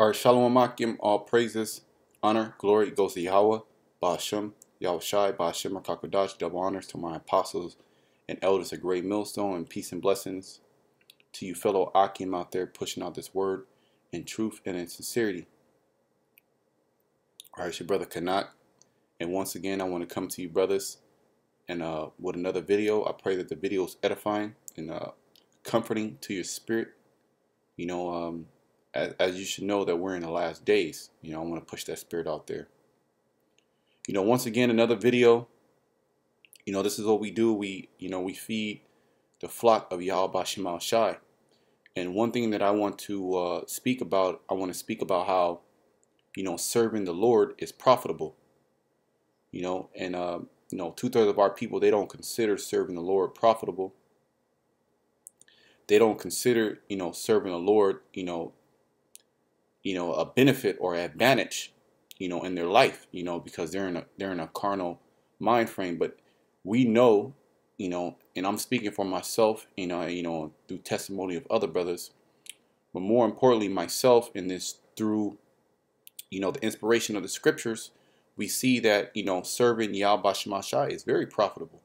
Our Shalom Akim, all praises, honor, glory goes to Yahweh, Ba'ashem, Yahweh Shai, Ba'ashem, Akakodash, double honors to my apostles and elders of Great Millstone, and peace and blessings to you fellow Akim out there pushing out this word in truth and in sincerity. All right, it's your brother Kanak, and once again, I want to come to you, brothers, and uh, with another video. I pray that the video is edifying and uh, comforting to your spirit. You know, um, as, as you should know that we're in the last days. You know, I want to push that spirit out there. You know, once again, another video. You know, this is what we do. We, you know, we feed the flock of Yahweh Shai. And one thing that I want to uh, speak about, I want to speak about how, you know, serving the Lord is profitable. You know, and, uh, you know, two thirds of our people, they don't consider serving the Lord profitable. They don't consider, you know, serving the Lord, you know, you know, a benefit or advantage, you know, in their life, you know, because they're in a they're in a carnal mind frame. But we know, you know, and I'm speaking for myself, you know, you know, through testimony of other brothers, but more importantly, myself in this through, you know, the inspiration of the scriptures, we see that you know serving Yahweh is very profitable.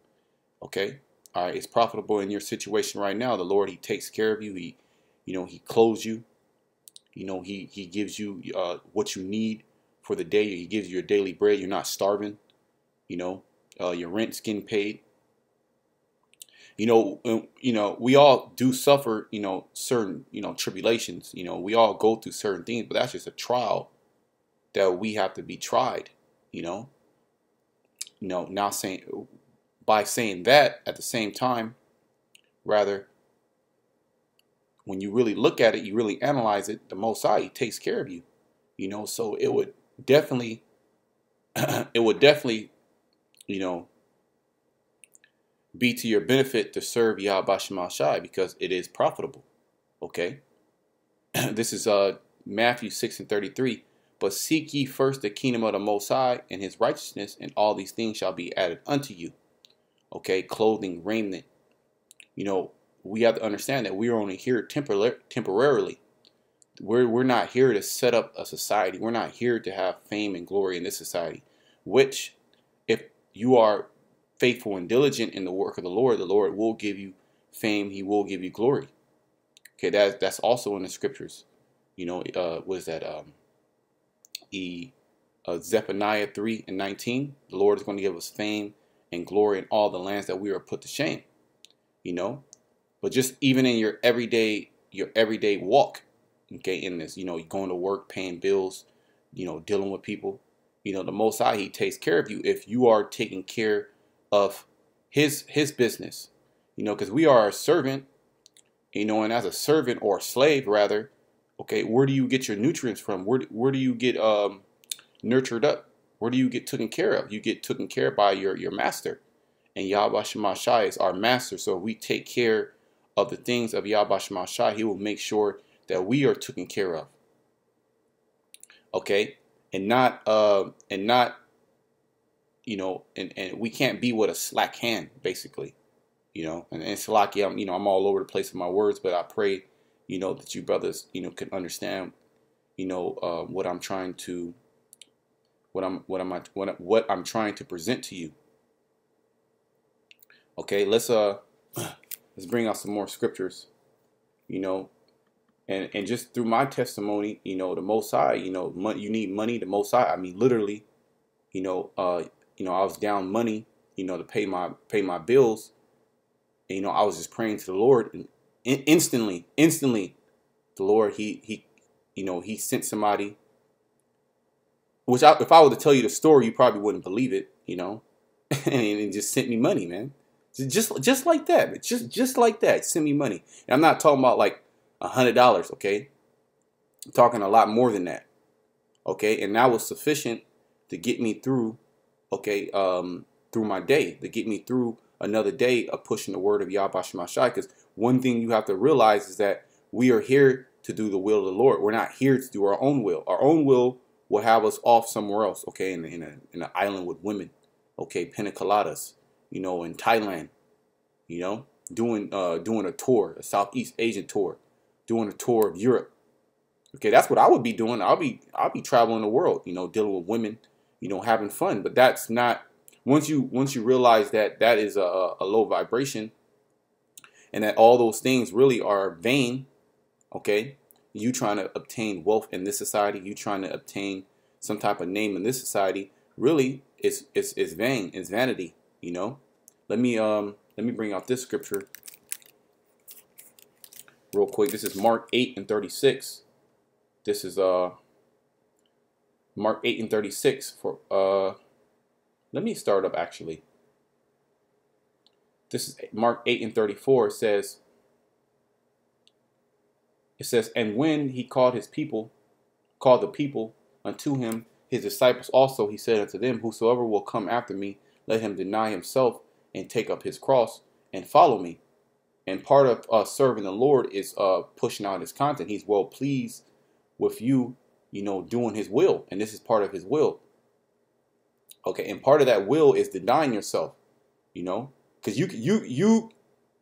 Okay, all right, it's profitable in your situation right now. The Lord, He takes care of you. He, you know, He clothes you. You know, he, he gives you uh, what you need for the day. He gives you your daily bread. You're not starving. You know, uh, your rent's getting paid. You know, uh, you know, we all do suffer, you know, certain, you know, tribulations. You know, we all go through certain things, but that's just a trial that we have to be tried, you know. You know, now saying by saying that at the same time, rather when you really look at it, you really analyze it, the Most High takes care of you. You know, so it would definitely, it would definitely, you know, be to your benefit to serve Yahweh Shai because it is profitable. Okay? this is uh Matthew 6 and 33. But seek ye first the kingdom of the Most High and his righteousness, and all these things shall be added unto you. Okay, clothing, raiment. You know, we have to understand that we are only here tempor- temporarily. We're, we're not here to set up a society. We're not here to have fame and glory in this society, which, if you are faithful and diligent in the work of the Lord, the Lord will give you fame. He will give you glory. Okay, that, that's also in the scriptures. You know, uh, what is that? Um, e, uh, Zephaniah 3 and 19. The Lord is going to give us fame and glory in all the lands that we are put to shame. You know, but just even in your everyday your everyday walk, okay, in this, you know, going to work, paying bills, you know, dealing with people, you know, the Most High He takes care of you if you are taking care of His His business, you know, because we are a servant, you know, and as a servant or a slave rather, okay, where do you get your nutrients from? Where where do you get um nurtured up? Where do you get taken care of? You get taken care of by your your master, and Yahweh Shemashai is our master, so we take care of the things of Yahweh Shai, he will make sure that we are taken care of. Okay? And not uh and not you know, and, and we can't be with a slack hand, basically. You know, and, and Salaki, I'm you know, I'm all over the place with my words, but I pray, you know, that you brothers, you know, can understand, you know, uh, what I'm trying to what I'm what am I what what I'm trying to present to you. Okay, let's uh let's bring out some more scriptures, you know, and and just through my testimony, you know, the Most High, you know, you need money. The Most High, I mean, literally, you know, uh, you know, I was down money, you know, to pay my pay my bills, and you know, I was just praying to the Lord, and in, instantly, instantly, the Lord, he he, you know, he sent somebody. Which, I, if I were to tell you the story, you probably wouldn't believe it, you know, and, and just sent me money, man. Just just like that. Just just like that. Send me money. And I'm not talking about like a hundred dollars, okay? I'm talking a lot more than that. Okay, and that was sufficient to get me through, okay, um, through my day, to get me through another day of pushing the word of Yahweh Shemashai. Because one thing you have to realize is that we are here to do the will of the Lord. We're not here to do our own will. Our own will will have us off somewhere else, okay, in, in, a, in an island with women, okay, pina coladas, you know, in Thailand, you know, doing uh, doing a tour, a Southeast Asian tour, doing a tour of Europe, Okay, that's what I would be doing. I'll be I'll be traveling the world, you know, dealing with women, you know, having fun. But that's not once you once you realize that that is a, a low vibration, and that all those things really are vain. Okay, you trying to obtain wealth in this society, you trying to obtain some type of name in this society, really is is is vain, is vanity. You know. Let me um let me bring out this scripture real quick. This is Mark 8 and 36. This is uh Mark 8 and 36 for uh let me start up actually. This is Mark 8 and 34 it says it says and when he called his people called the people unto him his disciples also he said unto them whosoever will come after me let him deny himself and take up his cross and follow me. And part of uh, serving the Lord is uh, pushing out his content. He's well pleased with you, you know, doing his will. And this is part of his will. Okay. And part of that will is denying yourself, you know, because you, you, you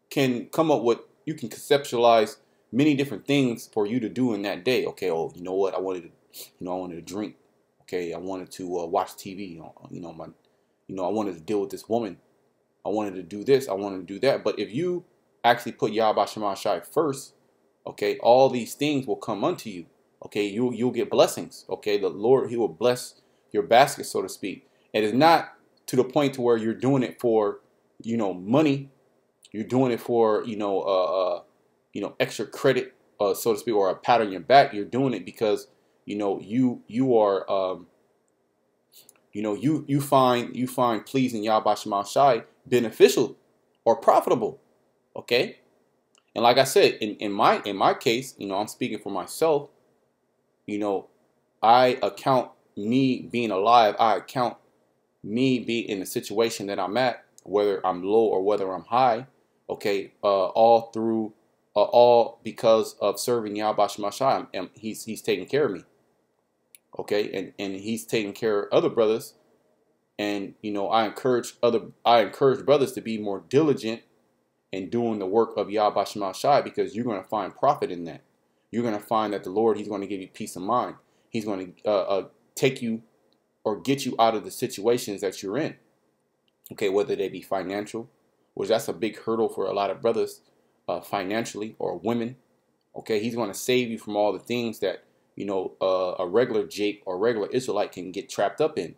can come up with, you can conceptualize many different things for you to do in that day. Okay. Oh, you know what? I wanted to, you know, I wanted to drink. Okay. I wanted to uh, watch TV. You know, you know, my, you know, I wanted to deal with this woman. I wanted to do this. I wanted to do that. But if you actually put Yahweh Shai first, okay, all these things will come unto you. Okay, you you'll get blessings. Okay, the Lord He will bless your basket, so to speak. And It is not to the point to where you're doing it for you know money. You're doing it for you know uh, uh you know extra credit, uh, so to speak, or a pat on your back. You're doing it because you know you you are um, you know, you you find you find pleasing Yahweh Shai beneficial or profitable. Okay? And like I said, in, in my in my case, you know, I'm speaking for myself, you know, I account me being alive, I account me being in the situation that I'm at, whether I'm low or whether I'm high, okay, uh, all through uh, all because of serving Yahweh Shai. And he's he's taking care of me okay? And and he's taking care of other brothers. And you know i encourage other i encourage brothers to be more diligent in doing the work of Yahweh Shai because you're going to find profit in that. You're going to find that the lord he's going to give you peace of mind. He's going to uh, uh, take you or get you out of the situations that you're in okay? Whether they be financial which that's a big hurdle for a lot of brothers uh, financially or women okay? He's going to save you from all the things that you know, uh, a regular Jake or regular Israelite can get trapped up in.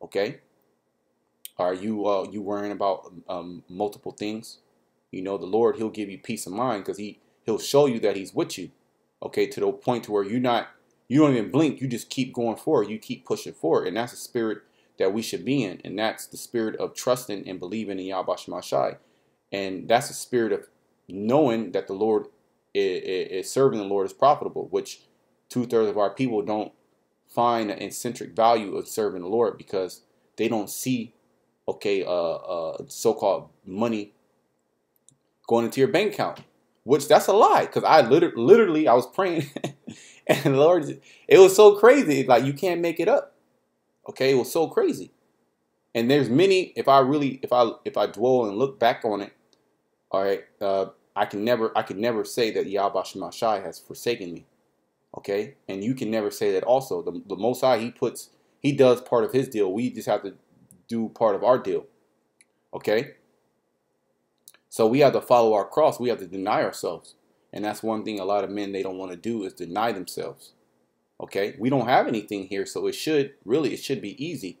Okay. Are you uh, you worrying about um, multiple things? You know, the Lord, He'll give you peace of mind because He He'll show you that He's with you. Okay, to the point to where you're not, you don't even blink. You just keep going forward. You keep pushing forward, and that's the spirit that we should be in, and that's the spirit of trusting and believing in Yahweh Shai, and that's the spirit of knowing that the Lord is, is serving the Lord is profitable, which two thirds of our people don't find an intrinsic value of serving the Lord because they don't see, okay, uh, uh, so-called money going into your bank account, which that's a lie. Because I literally, literally, I was praying, and the Lord, it was so crazy. Like you can't make it up. Okay, it was so crazy. And there's many. If I really, if I, if I dwell and look back on it, all right, uh, I can never, I can never say that Yahweh Shai has forsaken me. Okay, and you can never say that. Also, the the Most High He puts He does part of His deal. We just have to do part of our deal. Okay. So we have to follow our cross. We have to deny ourselves, and that's one thing a lot of men they don't want to do is deny themselves. Okay, we don't have anything here, so it should really it should be easy.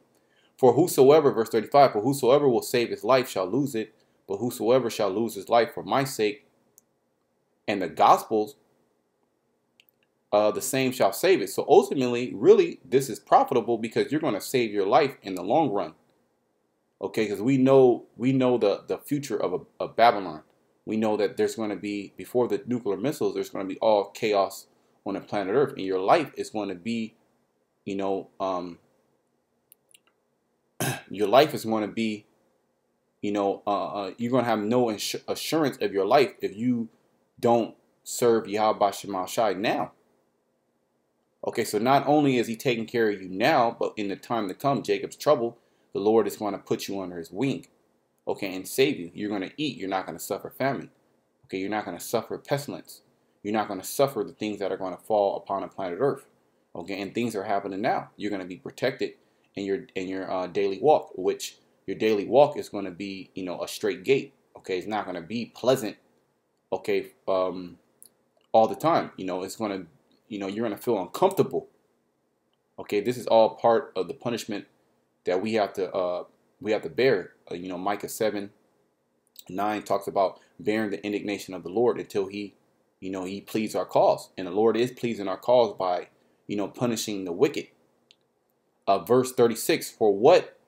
For whosoever, verse 35, for whosoever will save his life shall lose it, but whosoever shall lose his life for my sake and the gospel's uh, the same shall save it. So ultimately, really, this is profitable because you're going to save your life in the long run. Okay, because we know we know the the future of, a, of Babylon. We know that there's going to be before the nuclear missiles. There's going to be all chaos on the planet Earth, and your life is going to be, you know, um, your life is going to be, you know, uh, uh, you're going to have no assurance of your life if you don't serve Yahweh Shema Shai now. Okay, so not only is he taking care of you now, but in the time to come, Jacob's trouble, the Lord is going to put you under his wing. Okay, and save you. You're going to eat. You're not going to suffer famine. Okay, you're not going to suffer pestilence. You're not going to suffer the things that are going to fall upon the planet Earth. Okay, and things are happening now. You're going to be protected in your in your uh, daily walk, which your daily walk is going to be, you know, a straight gate. Okay, it's not going to be pleasant. Okay, um, all the time. You know, it's going to, you know, you're going to feel uncomfortable. Okay, this is all part of the punishment that we have to uh, we have to bear. Uh, you know, Micah seven nine talks about bearing the indignation of the Lord until He, you know, He pleads our cause, and the Lord is pleasing our cause by, you know, punishing the wicked. Uh, verse thirty six: For what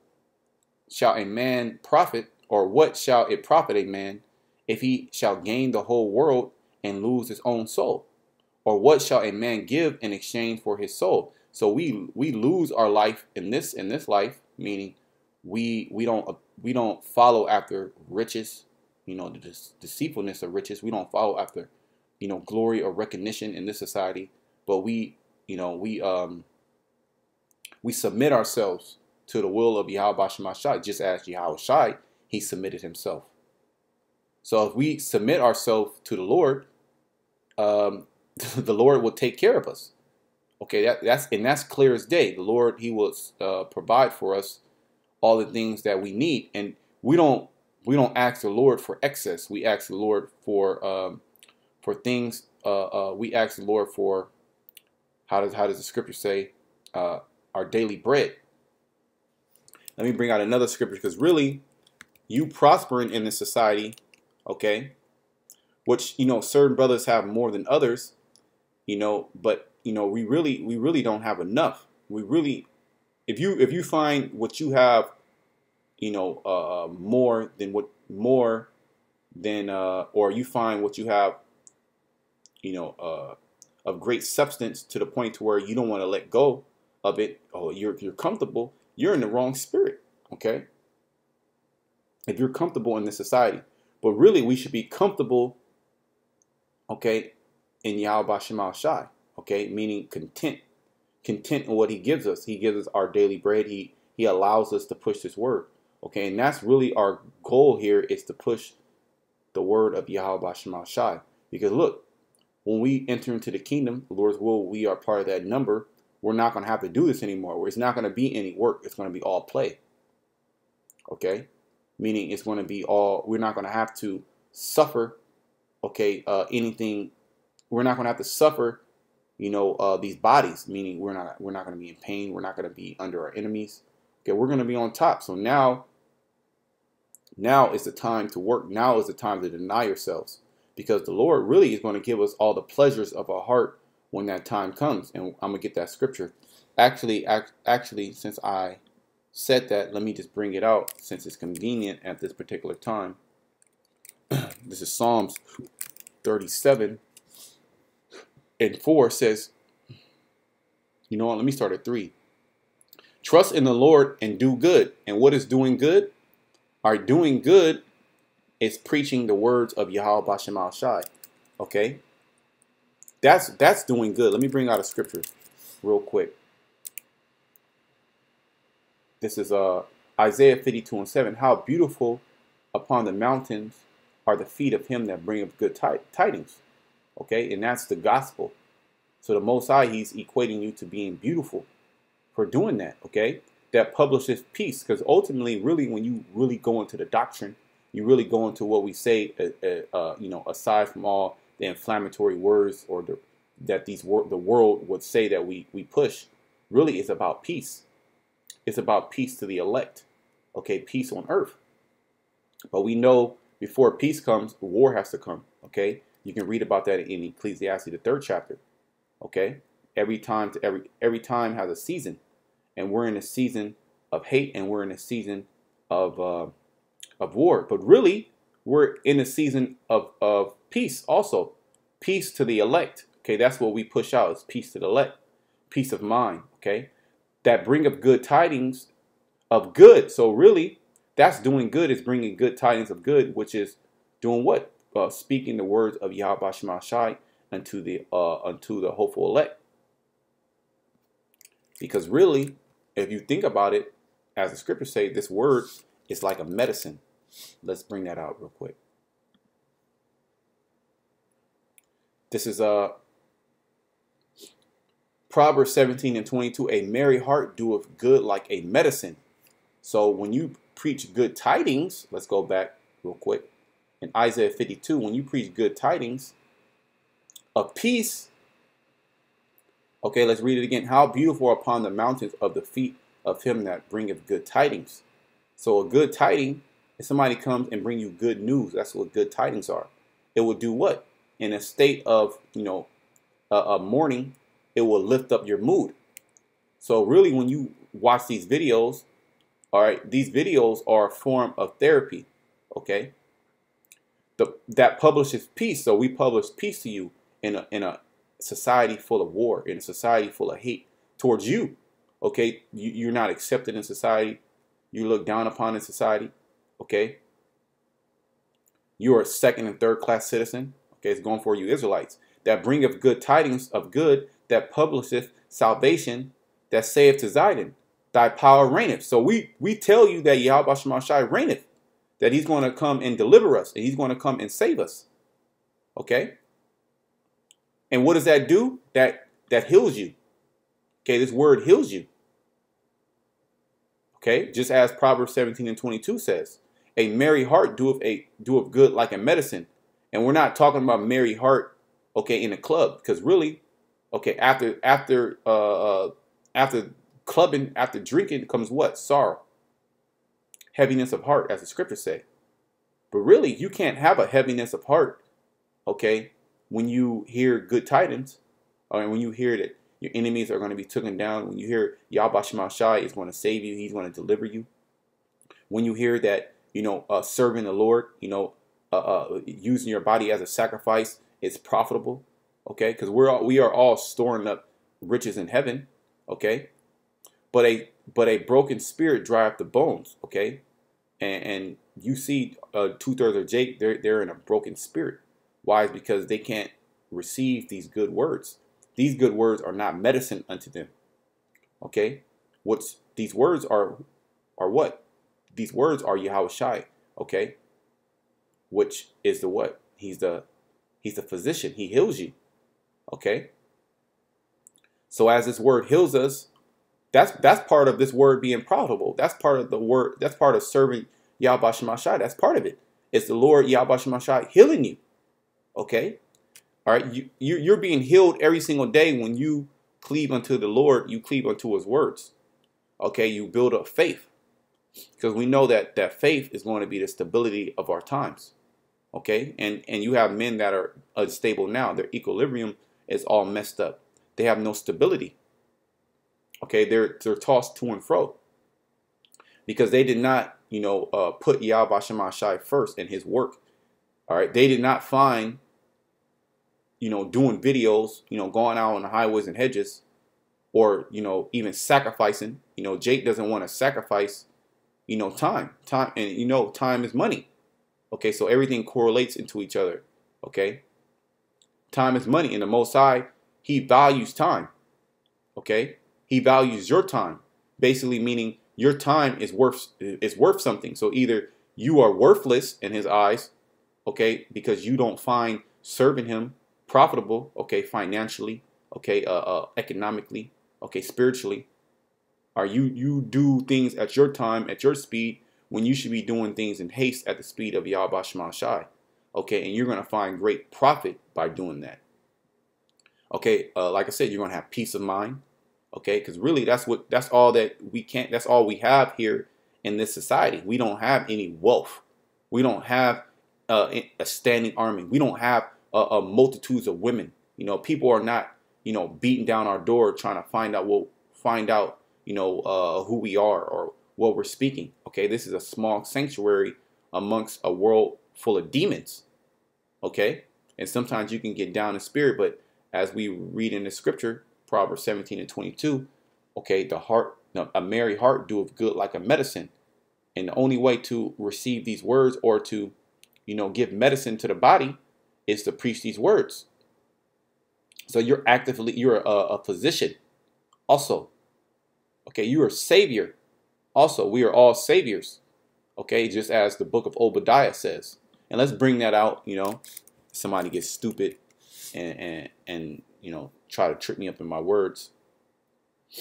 shall a man profit, or what shall it profit a man if he shall gain the whole world and lose his own soul? Or what shall a man give in exchange for his soul? So we we lose our life in this in this life, meaning we we don't we don't follow after riches, you know, the deceitfulness of riches. We don't follow after, you know, glory or recognition in this society, but we, you know, we um we submit ourselves to the will of Yahweh Shai, just as Yahweh Shai, he submitted himself. So if we submit ourselves to the Lord, um, the Lord will take care of us. Okay, that, that's and that's clear as day. The Lord, He will uh, provide for us all the things that we need, and we don't we don't ask the Lord for excess. We ask the Lord for um, for things. Uh, uh, we ask the Lord for how does how does the Scripture say uh, our daily bread. Let me bring out another scripture because really, you prospering in this society, okay, which you know certain brothers have more than others, you know, but you know we really we really don't have enough. We really, if you if you find what you have, you know, uh, more than what more than uh, or you find what you have, you know, uh, of great substance to the point to where you don't want to let go of it. Oh, you're you're comfortable you're in the wrong spirit, okay? If you're comfortable in this society. But really, we should be comfortable, okay, in Yahweh Shai, okay, meaning content. Content in what he gives us. He gives us our daily bread. He he allows us to push his word. Okay, and that's really our goal here is to push the word of Yahweh Shai. Because look, when we enter into the kingdom, the Lord's will, we are part of that number we're not going to have to do this anymore. It's not going to be any work. It's going to be all play. Okay? Meaning it's going to be all, we're not going to have to suffer, okay, uh, anything. We're not going to have to suffer, you know, uh, these bodies, meaning we're not, we're not going to be in pain. We're not going to be under our enemies. Okay, we're going to be on top. So now, now is the time to work. Now is the time to deny yourselves because the Lord really is going to give us all the pleasures of our heart when that time comes. And I'm to get that scripture. Actually, actually, since I said that, let me just bring it out since it's convenient at this particular time. this is Psalms 37 and 4 says, you know what, let me start at 3. Trust in the Lord and do good. And what is doing good? Our doing good is preaching the words of Yahweh Bashem al Shai. Okay? That's that's doing good. Let me bring out a scripture real quick. This is uh, Isaiah 52 and 7. How beautiful upon the mountains are the feet of him that bringeth good tidings. Okay, and that's the gospel. So the Most High, He's equating you to being beautiful for doing that. Okay, that publishes peace, because ultimately, really, when you really go into the doctrine, you really go into what we say. Uh, uh, uh you know, aside from all the inflammatory words or the, that these wor- the world would say that we, we push really is about peace. It's about peace to the elect. Okay, peace on earth. But we know before peace comes, war has to come. Okay, you can read about that in Ecclesiastes, the third chapter. Okay, every time to every every time has a season, and we're in a season of hate, and we're in a season of uh, of war. But really, we're in a season of of peace also. Peace to the elect. Okay, that's what we push out is peace to the elect. Peace of mind. Okay. That bring up good tidings of good. So really, that's doing good is bringing good tidings of good, which is doing what? Uh, speaking the words of Yahweh Shai unto the uh, unto the hopeful elect. Because really, if you think about it, as the scriptures say, this word is like a medicine. Let's bring that out real quick. This is uh, Proverbs 17 and 22. A merry heart doeth good like a medicine. So when you preach good tidings, let's go back real quick. In Isaiah 52, when you preach good tidings of peace, okay, let's read it again. How beautiful upon the mountains of the feet of him that bringeth good tidings. So a good tiding is somebody comes and bring you good news. That's what good tidings are. It will do what? In a state of, you know, a, a mourning, it will lift up your mood. So really when you watch these videos, all right, these videos are a form of therapy, okay? The, that publishes peace. So we publish peace to you in a, in a society full of war, in a society full of hate towards you. Okay, you, you're not accepted in society. You look down upon in society. Okay, you are a second and third class citizen. Okay, it's going for you Israelites that bringeth good tidings of good that publisheth salvation that saith to Zion, thy power reigneth. So we we tell you that Yahweh Shemashai reigneth, that he's going to come and deliver us, and he's going to come and save us. Okay? And what does that do? That that heals you. Okay, this word heals you. Okay, just as Proverbs 17 and 22 says, a merry heart doeth a doeth good like a medicine. And we're not talking about merry heart, okay, in a club, because really, okay, after after uh, uh after clubbing, after drinking comes what? Sorrow. Heaviness of heart, as the scriptures say. But really, you can't have a heaviness of heart, okay, when you hear good tidings, or when you hear that your enemies are going to be taken down. When you hear Yahweh Shai is going to save you, he's going to deliver you. When you hear that, you know, uh, serving the Lord, you know, uh, uh, using your body as a sacrifice is profitable, okay? Because we're all, we are all storing up riches in heaven, okay? But a but a broken spirit dry up the bones, okay? And, and you see uh, two thirds of Jake, they're they're in a broken spirit. Why? Because they can't receive these good words. These good words are not medicine unto them. Okay? What's these words are are what? These words are Yahweh Shai, okay? Which is the what? He's the he's the physician. He heals you. Okay? So as this word heals us, that's that's part of this word being profitable. That's part of the word, that's part of serving Yahweh Shemashai. That's part of it. It's the Lord Yahweh Shemashai healing you. Okay? All right, you, you you're being healed every single day when you cleave unto the Lord. You cleave unto His words. Okay, you build up faith because we know that that faith is going to be the stability of our times. Okay, and and you have men that are unstable now. Their equilibrium is all messed up. They have no stability. Okay, they're they're tossed to and fro because they did not, you know, uh, put Yahweh Shai first in His work. All right, they did not find you know, doing videos, you know, going out on the highways and hedges, or you know, even sacrificing. You know, Jake doesn't want to sacrifice, you know, time, time, and you know, time is money. Okay, so everything correlates into each other. Okay, time is money, and the Most High, He values time. Okay, He values your time, basically meaning your time is worth is worth something. So either you are worthless in His eyes, okay, because you don't find serving Him profitable, okay, financially, okay, uh, uh, economically, okay, spiritually? Are you you do things at your time, at your speed, when you should be doing things in haste at the speed of Yahweh Shai? Okay, and you're gonna find great profit by doing that. Okay, uh, like I said, you're gonna have peace of mind. Okay, because really, that's what that's all that we can't. That's all we have here in this society. We don't have any wealth. We don't have uh, a standing army. We don't have uh, multitudes of women. You know, people are not, you know, beating down our door trying to find out what, find out, you know, uh, who we are or what we're speaking. Okay, this is a small sanctuary amongst a world full of demons. Okay, and sometimes you can get down in spirit, but as we read in the scripture, Proverbs 17 and 22, okay, the heart, a merry heart doeth good like a medicine. And the only way to receive these words or to, you know, give medicine to the body is to preach these words. So you're actively, you're a, a physician also. Okay, you are savior. Also, we are all saviors. Okay, just as the book of Obadiah says. And let's bring that out, you know, somebody gets stupid and and, and you know try to trip me up in my words.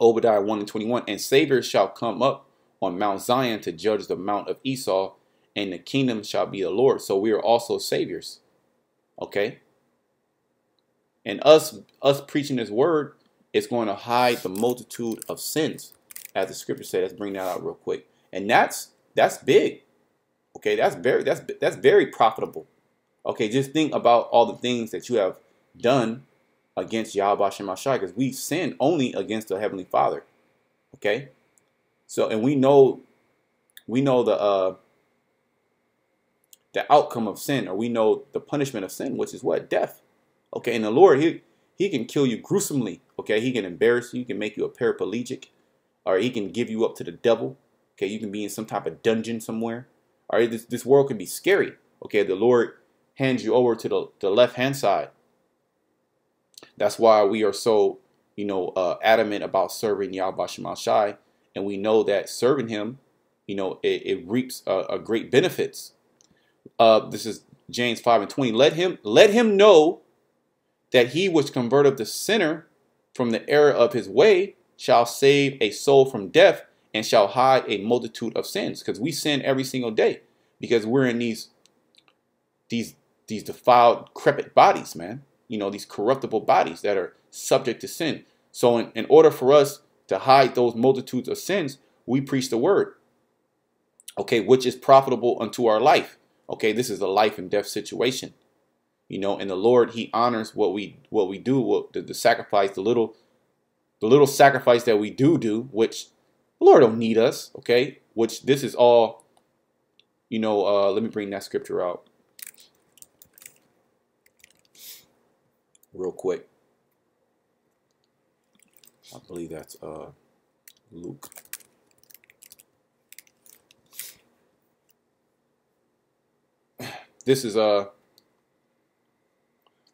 Obadiah 1 and 21, and Savior shall come up on Mount Zion to judge the mount of Esau, and the kingdom shall be the Lord. So we are also saviors. Okay? And us us preaching this word is going to hide the multitude of sins, as the scripture says. Let's bring that out real quick. And that's that's big. Okay, that's very that's that's very profitable. Okay, just think about all the things that you have done against Yahweh Shemashai, because we sin only against the Heavenly Father. Okay? So and we know we know the uh the outcome of sin, or we know the punishment of sin, which is what? Death. Okay, and the Lord, He He can kill you gruesomely. Okay, He can embarrass you, He can make you a paraplegic, or He can give you up to the devil. Okay, you can be in some type of dungeon somewhere. All right, this, this world can be scary. Okay, the Lord hands you over to the, the left hand side. That's why we are so, you know, uh, adamant about serving Yahweh Shai, and we know that serving Him, you know, it, it reaps a, a great benefits. Uh, this is James five and twenty. Let him let him know that he which converteth the sinner from the error of his way shall save a soul from death and shall hide a multitude of sins. Because we sin every single day because we're in these these these defiled, crepit bodies, man. You know, these corruptible bodies that are subject to sin. So in, in order for us to hide those multitudes of sins, we preach the word. Okay, which is profitable unto our life. Okay, this is a life and death situation. You know, and the Lord He honors what we what we do, what the, the sacrifice, the little the little sacrifice that we do do, which the Lord don't need us. Okay, which this is all. You know, uh, let me bring that scripture out real quick. I believe that's uh, Luke. This is uh,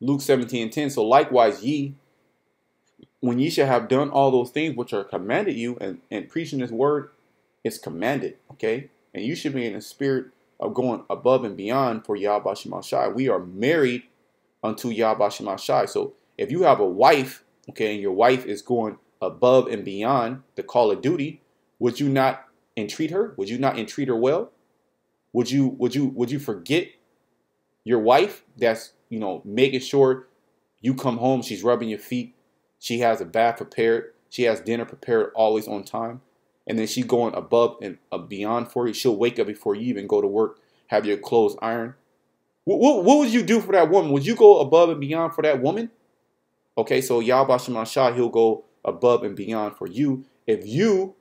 Luke 17 and 10. So likewise, ye, when ye shall have done all those things which are commanded you, and, and preaching this word is commanded, okay? And you should be in a spirit of going above and beyond for Yahweh Shai. We are married unto Yahweh Shai. So if you have a wife, okay, and your wife is going above and beyond the call of duty, would you not entreat her? Would you not entreat her well? Would you would you would you forget your wife that's, you know, making sure you come home, she's rubbing your feet, she has a bath prepared, she has dinner prepared always on time, and then she's going above and uh, beyond for you. She'll wake up before you even go to work, have your clothes ironed. What, what, what would you do for that woman? Would you go above and beyond for that woman? Okay, so Yahweh Shah, he'll go above and beyond for you. If you,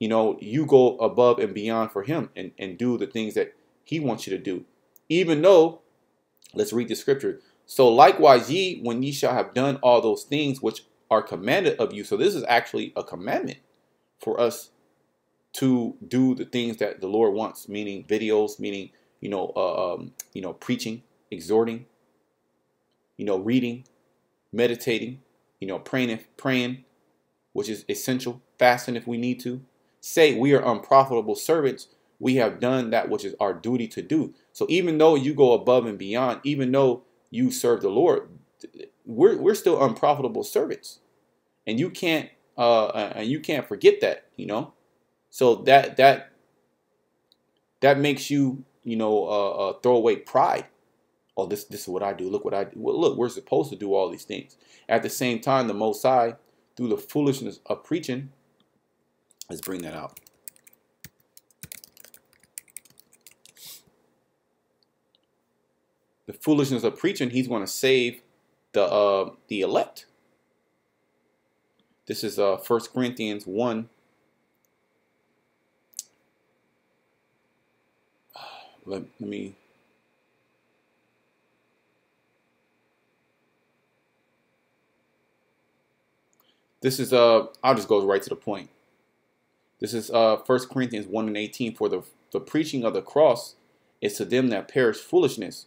you know, you go above and beyond for him and, and do the things that he wants you to do even though, let's read the scripture. So likewise, ye, when ye shall have done all those things which are commanded of you. So this is actually a commandment for us to do the things that the Lord wants, meaning videos, meaning you know, uh, um, you know, preaching, exhorting, you know, reading, meditating, you know, praying, praying, which is essential, fasting if we need to. Say we are unprofitable servants. We have done that which is our duty to do. So even though you go above and beyond, even though you serve the Lord, we're we're still unprofitable servants, and you can't uh, and you can't forget that, you know. So that that that makes you you know uh, uh, throw away pride. Oh, this this is what I do. Look what I do. Well, look, we're supposed to do all these things. At the same time, the Most High, through the foolishness of preaching, let's bring that out. the foolishness of preaching, he's going to save the uh, the elect. This is uh, 1 Corinthians 1. Let, let me. This is, uh, I'll just go right to the point. This is uh, 1 Corinthians 1 and 18. For the, the preaching of the cross is to them that perish foolishness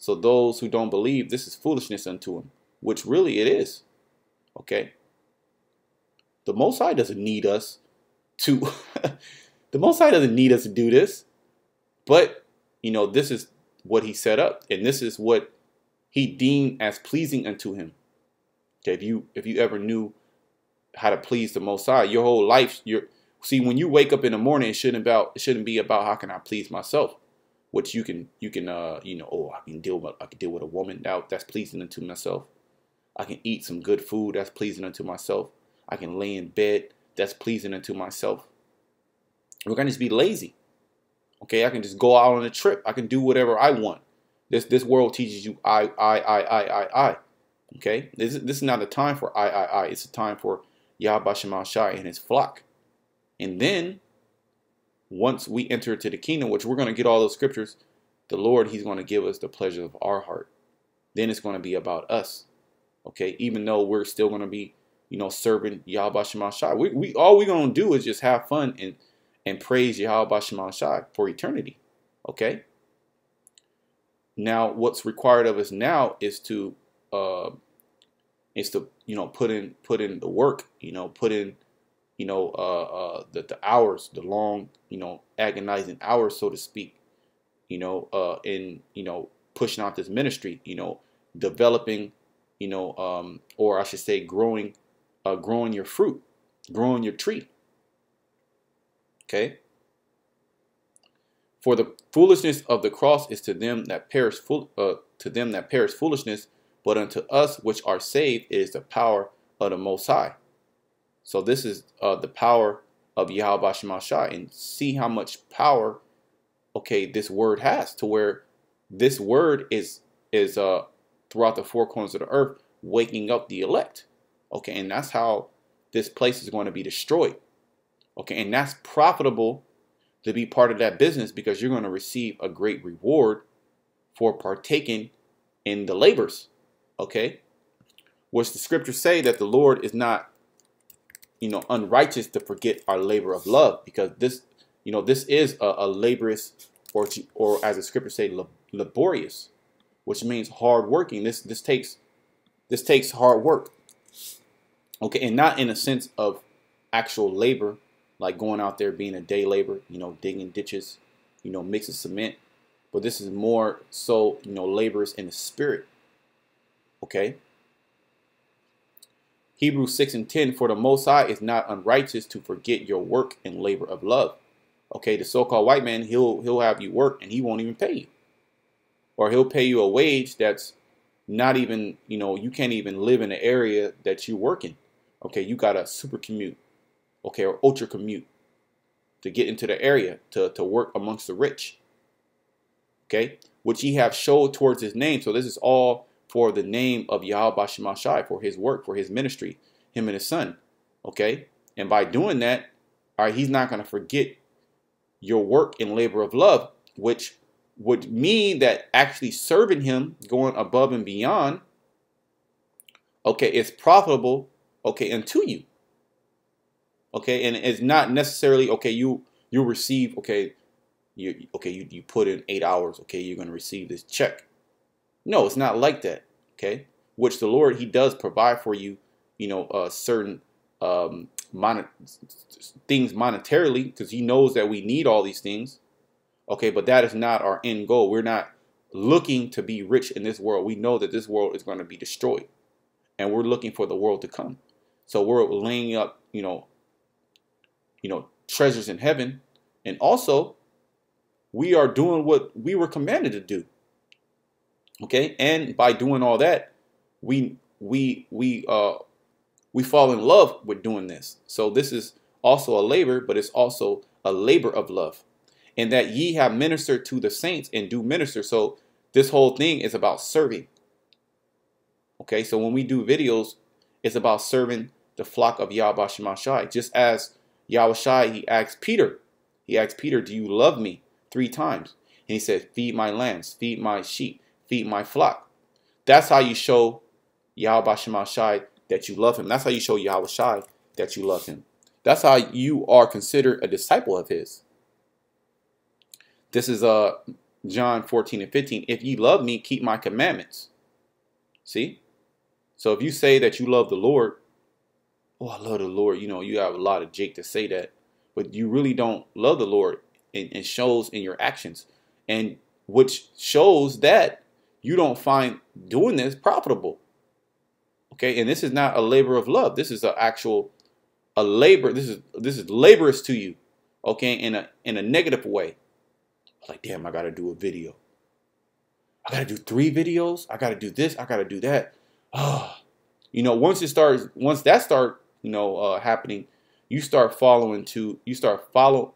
so those who don't believe, this is foolishness unto them, which really it is. Okay? The Most High doesn't need us to, the Most High doesn't need us to do this. But, you know, this is what he set up, and this is what he deemed as pleasing unto him. Okay, if you if you ever knew how to please the Most High, your whole life, your see when you wake up in the morning, it shouldn't about it shouldn't be about how can I please myself, which you can you can uh you know oh I can deal with I can deal with a woman now that's pleasing unto myself. I can eat some good food that's pleasing unto myself. I can lay in bed that's pleasing unto myself. We're gonna just be lazy. Okay, I can just go out on a trip. I can do whatever I want. This this world teaches you I I I I I I. Okay, this this is not a time for I I I. It's a time for Yahweh Shai and his flock. And then once we enter into the kingdom, which we're going to get all those scriptures, the Lord, He's going to give us the pleasure of our heart. Then it's going to be about us. Okay, even though we're still going to be, you know, serving Yahweh Shai. We, we all we're going to do is just have fun and and praise Yahweh Shai for eternity. Okay. Now, what's required of us now is to uh, is to you know put in put in the work. You know, put in you know uh, uh, the the hours, the long you know agonizing hours, so to speak. You know, uh, in you know pushing out this ministry. You know, developing. You know, um, or I should say, growing, uh, growing your fruit, growing your tree. Okay. For the foolishness of the cross is to them that perish uh, to them that perish foolishness, but unto us which are saved it is the power of the Most High. So this is uh, the power of Yahweh Shai, and see how much power, okay, this word has to where this word is is uh throughout the four corners of the earth, waking up the elect. Okay, and that's how this place is going to be destroyed. Okay, and that's profitable to be part of that business because you're going to receive a great reward for partaking in the labors. Okay, which the scriptures say that the Lord is not, you know, unrighteous to forget our labor of love because this, you know, this is a, a laborious or or as the scriptures say, laborious, which means hard working. This this takes this takes hard work. Okay, and not in a sense of actual labor like going out there being a day laborer, you know, digging ditches, you know, mixing cement. But this is more so, you know, laborers in the spirit. Okay? Hebrews 6 and 10, for the Most High is not unrighteous to forget your work and labor of love. Okay, the so-called white man, he'll he'll have you work and he won't even pay you. Or he'll pay you a wage that's not even, you know, you can't even live in the area that you work in. Okay, you got a super commute okay, or ultra commute to get into the area to, to work amongst the rich. Okay, which he have showed towards his name. So this is all for the name of Yahweh Shemashai, for his work, for his ministry, him and his son. Okay, and by doing that, all right, he's not going to forget your work and labor of love, which would mean that actually serving him, going above and beyond, okay, is profitable, okay, unto you okay? And it's not necessarily okay you you receive okay you okay you, you put in eight hours okay you're going to receive this check. No it's not like that okay? Which the lord he does provide for you you know uh, certain um mon- things monetarily because he knows that we need all these things okay? But that is not our end goal. We're not looking to be rich in this world. We know that this world is going to be destroyed and we're looking for the world to come. So we're laying up you know you know, treasures in heaven. And also, we are doing what we were commanded to do. Okay? And by doing all that, we we we uh we fall in love with doing this. So this is also a labor, but it's also a labor of love. And that ye have ministered to the saints and do minister. So this whole thing is about serving. Okay, so when we do videos, it's about serving the flock of Yahweh Shai. Just as Yahushai, he asked Peter, he asked Peter, do you love me? Three times. And he said, feed my lambs, feed my sheep, feed my flock. That's how you show Yahweh Shai that you love him. That's how you show Yahushai that you love him. That's how you are considered a disciple of his. This is uh, John 14 and 15. If ye love me, keep my commandments. See? So if you say that you love the Lord, oh, I love the Lord. You know, you have a lot of Jake to say that, but you really don't love the Lord. It, it shows in your actions. And which shows that you don't find doing this profitable. Okay, and this is not a labor of love. This is an actual a labor. This is this is laborious to you. Okay, in a in a negative way. Like, damn, I gotta do a video. I gotta do three videos. I gotta do this. I gotta do that. Oh, you know, once it starts, once that start, you know, uh, happening, you start following to, you start follow,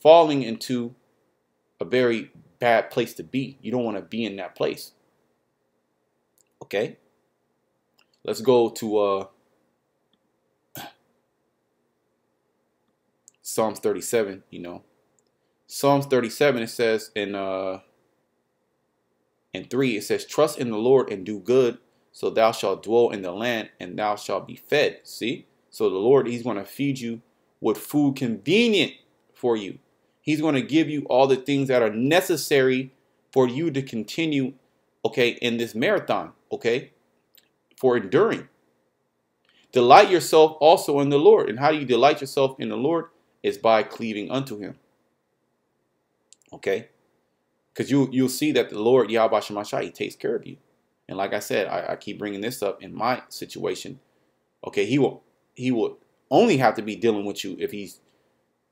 falling into a very bad place to be. You don't want to be in that place. Okay. Let's go to uh, Psalms 37. You know, Psalms 37. It says in uh, in three, it says, "Trust in the Lord and do good, so thou shalt dwell in the land, and thou shalt be fed." See, so the Lord, He's going to feed you with food convenient for you. He's going to give you all the things that are necessary for you to continue, okay, in this marathon, okay, for enduring. Delight yourself also in the Lord. And how do you delight yourself in the Lord? Is by cleaving unto Him. Okay? Because you, you'll see that the Lord, Yahweh He takes care of you. And like I said, I, I keep bringing this up in my situation. Okay, He will He will only have to be dealing with you if He's,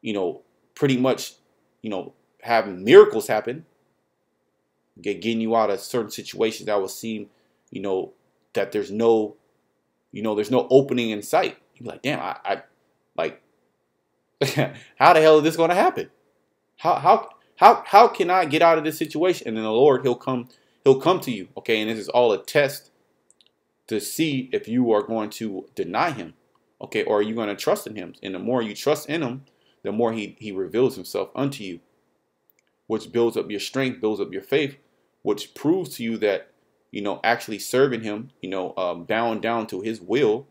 you know, pretty much you know, having miracles happen, get, getting you out of certain situations that will seem, you know, that there's no, you know, there's no opening in sight. You're like, damn, I, I like, how the hell is this going to happen? How, how, how, how can I get out of this situation? And then the Lord, He'll come, He'll come to you. Okay. And this is all a test to see if you are going to deny Him. Okay. Or are you going to trust in Him? And the more you trust in Him, the more he, he reveals himself unto you, which builds up your strength, builds up your faith, which proves to you that, you know, actually serving him, you know, um, bound down to his will,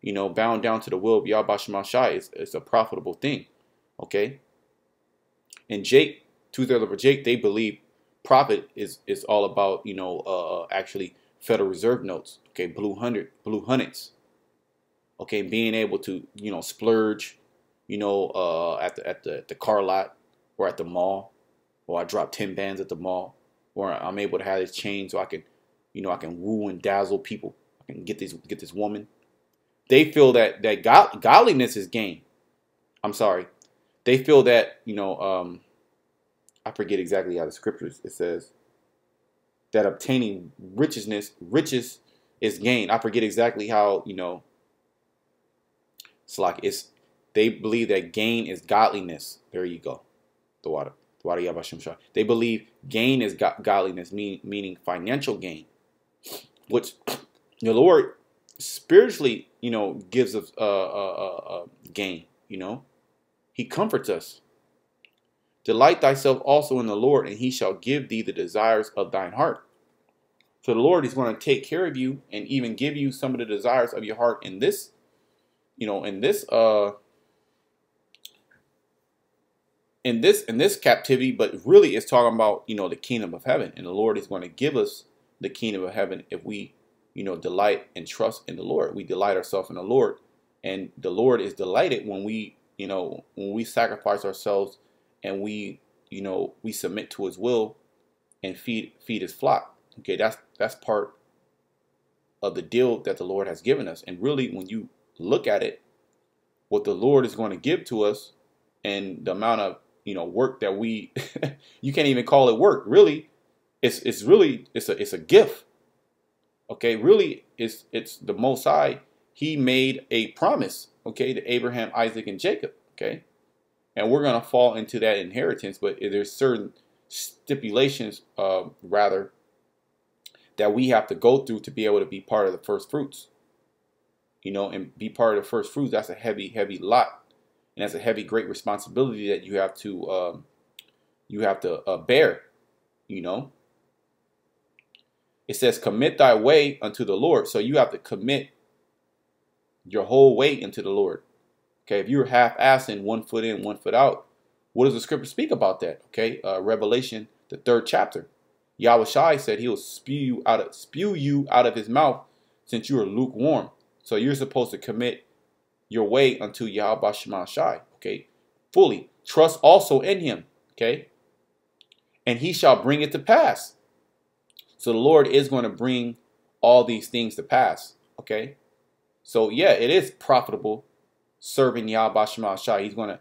you know, bound down to the will of Yahweh Shemashai is, is a profitable thing. Okay. And Jake, two thirds of Jake, they believe profit is, is all about, you know, uh, actually Federal Reserve notes. Okay. Blue hundred, blue hundreds. Okay. Being able to, you know, splurge, you know, uh, at the at the the car lot or at the mall, or I drop ten bands at the mall, or I'm able to have this chain so I can, you know, I can woo and dazzle people. I can get this get this woman. They feel that that God, godliness is gain. I'm sorry, they feel that you know, um, I forget exactly how the scriptures it says that obtaining richness riches is gain. I forget exactly how you know. It's like it's they believe that gain is godliness. There you go. The water. The water They believe gain is godliness, mean, meaning financial gain, which the Lord spiritually, you know, gives us a, a, a gain. You know, He comforts us. Delight thyself also in the Lord, and He shall give thee the desires of thine heart. So the Lord is going to take care of you and even give you some of the desires of your heart in this, you know, in this uh in this in this captivity, but really it's talking about you know the kingdom of heaven, and the Lord is going to give us the kingdom of heaven if we you know delight and trust in the Lord. We delight ourselves in the Lord, and the Lord is delighted when we you know when we sacrifice ourselves and we you know we submit to His will and feed feed His flock. Okay, that's that's part of the deal that the Lord has given us, and really when you look at it, what the Lord is going to give to us and the amount of you know work that we you can't even call it work really. It's it's really it's a it's a gift. Okay really it's it's the most high he made a promise okay to abraham isaac and jacob okay and we're going to fall into that inheritance but there's certain stipulations uh, rather that we have to go through to be able to be part of the first fruits you know and be part of the first fruits that's a heavy heavy lot and that's a heavy, great responsibility that you have to um, you have to uh, bear. You know, it says, "Commit thy way unto the Lord." So you have to commit your whole way into the Lord. Okay, if you're half-assing, one foot in, one foot out, what does the scripture speak about that? Okay, uh, Revelation, the third chapter. Yahweh Shai said he will spew you out of spew you out of his mouth since you are lukewarm. So you're supposed to commit your way unto Yahweh Shema Shai. Okay, fully trust also in Him. Okay, and he shall bring it to pass. So the Lord is going to bring all these things to pass. Okay. So yeah, it is profitable serving Yahweh Shai. He's going to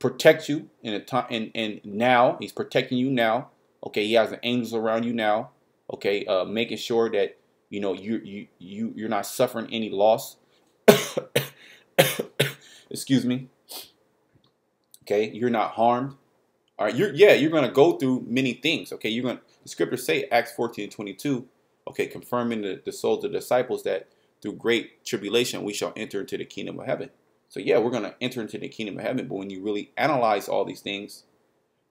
protect you in a time and, and now he's protecting you now. Okay, he has the angels around you now. Okay, uh, making sure that you know you you you you're not suffering any loss. Excuse me. Okay, you're not harmed. All right, you're yeah, you're gonna go through many things. Okay, you're gonna the scriptures say Acts 14 and 22. Okay, confirming the, the souls of the disciples that through great tribulation we shall enter into the kingdom of heaven. So yeah, we're gonna enter into the kingdom of heaven. But when you really analyze all these things,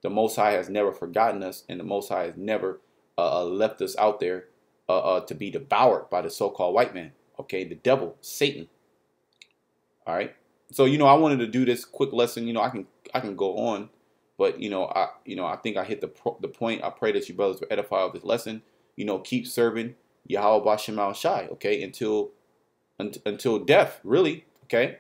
the Most High has never forgotten us, and the Most High has never uh, uh, left us out there uh, uh, to be devoured by the so-called white man. Okay, the devil, Satan. All right. So you know, I wanted to do this quick lesson. You know, I can I can go on, but you know, I you know I think I hit the the point. I pray that you brothers will edify of this lesson. You know, keep serving Yahweh Shai. Okay, until until death, really. Okay.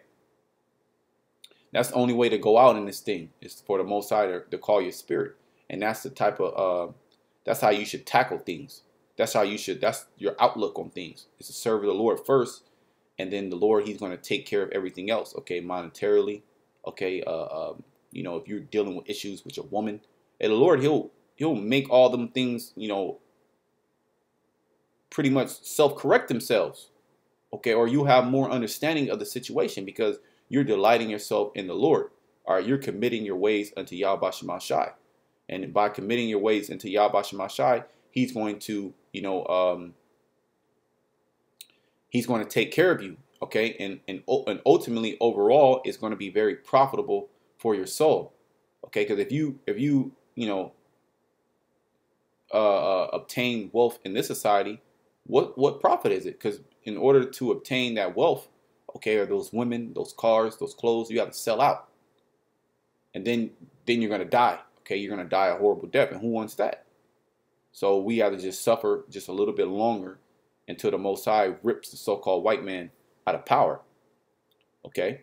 That's the only way to go out in this thing is for the Most High to, to call your spirit, and that's the type of uh, that's how you should tackle things. That's how you should. That's your outlook on things. Is to serve the Lord first, and then the Lord He's going to take care of everything else. Okay, monetarily. Okay, uh, um, you know if you're dealing with issues with your woman, and the Lord He'll He'll make all them things you know pretty much self-correct themselves. Okay, or you have more understanding of the situation because you're delighting yourself in the Lord. All right, you're committing your ways unto Yahweh. And by committing your ways into Yahweh he's going to, you know, um, he's going to take care of you. Okay. And, and, and ultimately overall it's going to be very profitable for your soul. Okay. Cause if you, if you, you know, uh, uh, obtain wealth in this society, what, what profit is it? Cause in order to obtain that wealth, okay, or those women, those cars, those clothes, you have to sell out. And then, then you're to die okay, you're to die a horrible death. And who wants that? So we have to just suffer just a little bit longer until the Most High rips the so called white man out of power. Okay?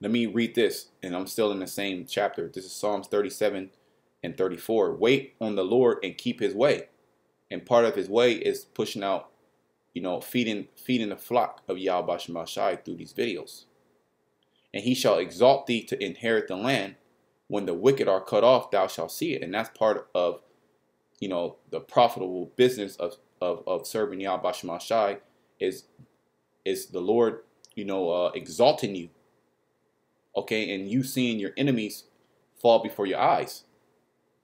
Let me read this, and I'm still in the same chapter. This is Psalms 37 and 34. Wait on the Lord and keep his way. And part of his way is pushing out you know, feeding feeding the flock of Yahweh Shai through these videos. And he shall exalt thee to inherit the land. When the wicked are cut off, thou shalt see it. And that's part of, you know, the profitable business of of, of serving Yahweh Shai is is the Lord, you know, uh, exalting you. Okay, and you seeing your enemies fall before your eyes.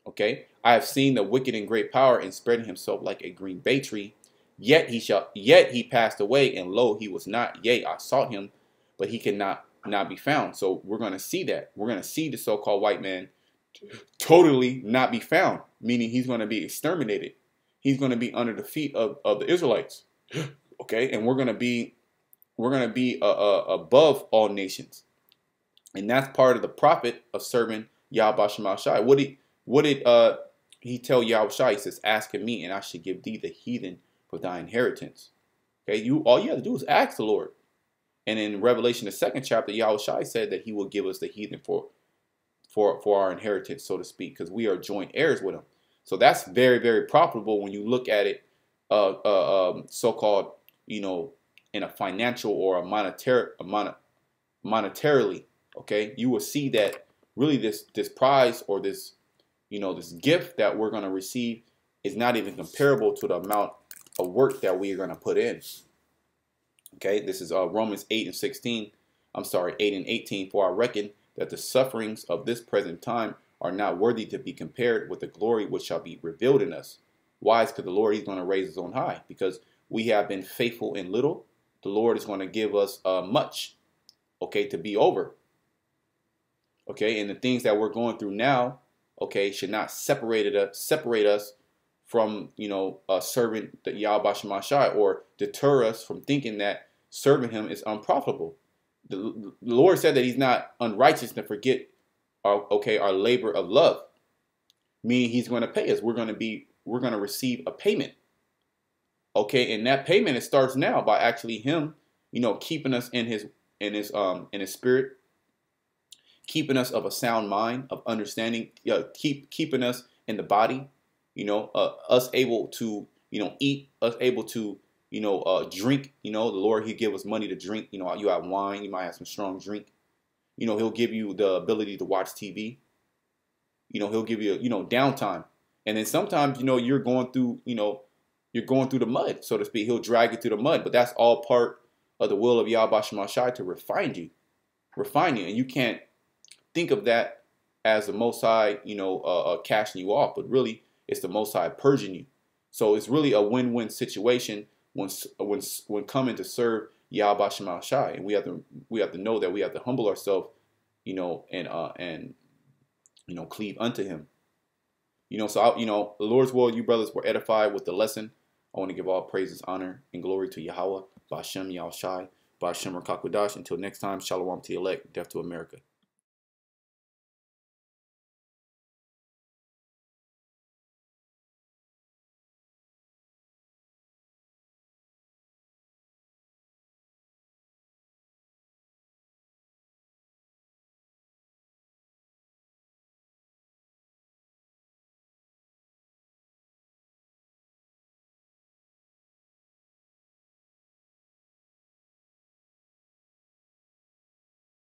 Okay, I have seen the wicked in great power and spreading himself like a green bay tree Yet he shall yet he passed away, and lo, he was not. Yea, I sought him, but he cannot not be found. So we're gonna see that. We're gonna see the so-called white man totally not be found, meaning he's gonna be exterminated. He's gonna be under the feet of, of the Israelites. okay, and we're gonna be we're gonna be uh, uh, above all nations, and that's part of the profit of serving Yahweh Shai. What did what did uh he tell Yahweh Shai? He says, "Ask of me, and I should give thee the heathen." for thy inheritance. Okay, you all you have to do is ask the Lord. And in Revelation, the second chapter, Yahushua said that he will give us the heathen for for for our inheritance, so to speak, because we are joint heirs with him. So that's very, very profitable when you look at it uh, uh, um, so-called, you know, in a financial or a monetary, a mon- monetarily. Okay, you will see that really this this prize or this, you know, this gift that we're going to receive is not even comparable to the amount of work that we are going to put in. Okay, this is uh, Romans 8 and 16. I'm sorry, 8 and 18. For I reckon that the sufferings of this present time are not worthy to be compared with the glory which shall be revealed in us. Why? Because the Lord, He's going to raise us on high. Because we have been faithful in little, the Lord is going to give us uh, much, okay, to be over. Okay, and the things that we're going through now, okay, should not separate us, separate us from you know uh, serving the Yahweh Shemashai or deter us from thinking that serving Him is unprofitable. The, the Lord said that He's not unrighteous to forget our okay our labor of love, meaning He's going to pay us. We're going to be we're going to receive a payment. Okay, and that payment it starts now by actually Him, you know, keeping us in His in His um in His Spirit, keeping us of a sound mind of understanding, uh, keep keeping us in the body, you know, uh, us able to you know eat, us able to you know uh, drink. You know, the Lord He give us money to drink. You know, you have wine, you might have some strong drink. You know, He'll give you the ability to watch TV. You know, He'll give you you know downtime, and then sometimes you know you're going through you know you're going through the mud, so to speak. He'll drag you through the mud, but that's all part of the will of Yahweh Shai to refine you, refine you, and you can't think of that as the Most High, you know, uh, uh, cashing you off, but really it's the Most High purging you. So it's really a win-win situation when when when coming to serve Yahweh Shai, and we have to we have to know that we have to humble ourselves, you know, and uh and you know cleave unto Him. You know, so I, you know, the Lord's will, you brothers were edified with the lesson. I want to give all praises, honor, and glory to Yahweh, Bashem Yahushai, Bashem Rakakwadash. Until next time, Shalom to the elect, death to America.